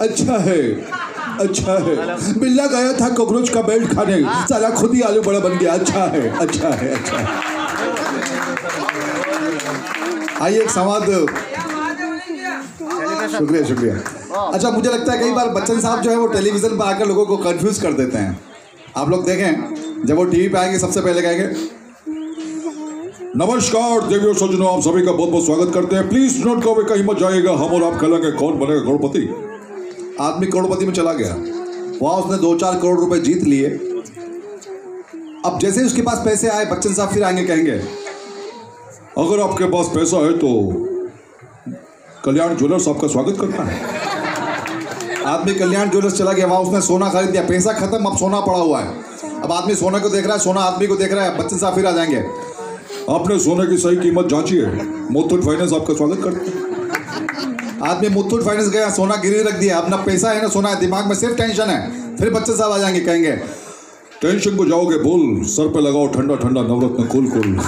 अच्छा है। अच्छा है। बिल्ला गया था कॉकरोच का बेल्ट खाने। साला खुद ही आलू बड़ा बन गया। अच्छा है। अच्छा है। अच्छा है। आइए एक संवाद। शुक्रिया शुक्रिया। अच्छा मुझे लगता है कई बार बच्चन साहब जो है वो टेलीविज़न पर आकर लोगों को कंफ्यूज कर देते हैं। आप लोग देखें, जब वो टीवी पे आएँगे, सबसे पहले कहेंगे नमस्कार, देवियों, सज्जनों, आप सभी का बहुत बहुत स्वागत करते हैं। प्लीज़ नोट करो कहीं मत जाइएगा। हम और आप खेलेंगे कौन बनेगा करोड़पति? आदमी करोड़पति में चला गया। वहाँ, उसने दो चार करोड़ रुपए जीत लिए। अब जैसे ही उसके पास पैसे आए, बच्चन साहब फिर आएँगे, कहेंगे, अगर आपके पास पैसा है तो कल्याण ज्वेलर्स आपका स्वागत करता है। आदमी कल्याण ज्वेलर्स चला गया। वहाँ, उसने सोना खरीद दिया पैसा खत्म, अब सोना पड़ा हुआ है। अब आदमी सोने को देख रहा है, सोना आदमी को देख रहा है। बच्चन साहब फिर आ जाएँगे। आपने सोने की सही कीमत जांची है। मुथूट फाइनेंस आपका स्वागत करते हैं। आदमी मुथूट फाइनेंस गया, सोना गिरी रख दिया। अपना पैसा है ना, सोना है, दिमाग में सिर्फ़ टेंशन है। फिर बच्चे साहब आ जाएँगे, कहेंगे टेंशन को जाओगे बोल सर पे लगाओ ठंडा ठंडा नवरत्न कूल कूल